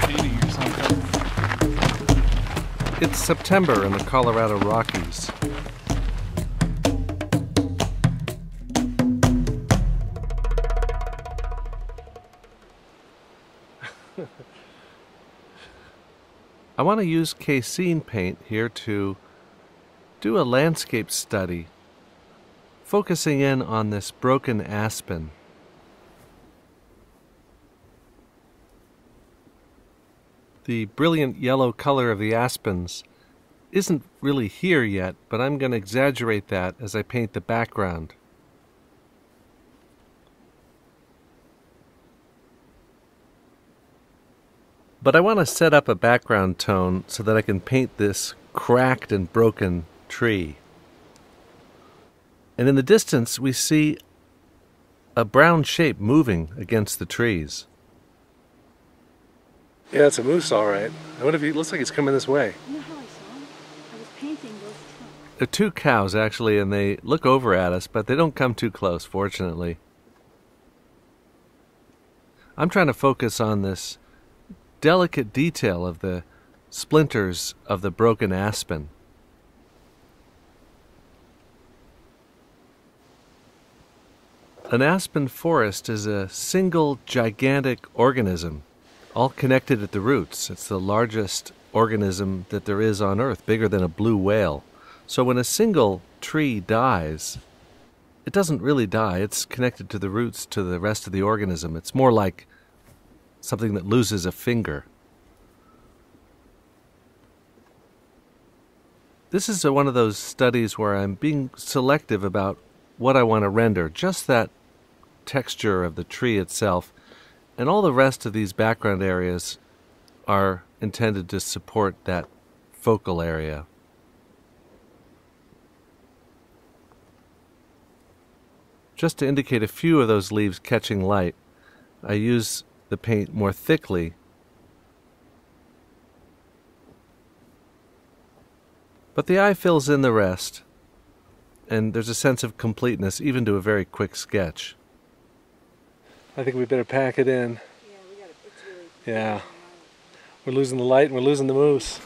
painting or something. It's September in the Colorado Rockies. I want to use casein paint here to do a landscape study, focusing in on this broken aspen. The brilliant yellow color of the aspens isn't really here yet, but I'm going to exaggerate that as I paint the background. But I want to set up a background tone so that I can paint this cracked and broken tree. And in the distance, we see a brown shape moving against the trees. Yeah, it's a moose, all right. I wonder if he looks like he's coming this way. You know how I saw him? I was painting those two. They're two cows, actually, and they look over at us, but they don't come too close, fortunately. I'm trying to focus on this delicate detail of the splinters of the broken aspen. An aspen forest is a single gigantic organism, all connected at the roots. It's the largest organism that there is on Earth, bigger than a blue whale. So when a single tree dies, it doesn't really die. It's connected to the roots to the rest of the organism. It's more like something that loses a finger. This is a, one of those studies where I'm being selective about what I want to render, just that texture of the tree itself, and all the rest of these background areas are intended to support that focal area. Just to indicate a few of those leaves catching light, I use the paint more thickly. But the eye fills in the rest, and there's a sense of completeness even to a very quick sketch. I think we better pack it in. Yeah, we got it. It's really. Yeah. We're losing the light and we're losing the moose.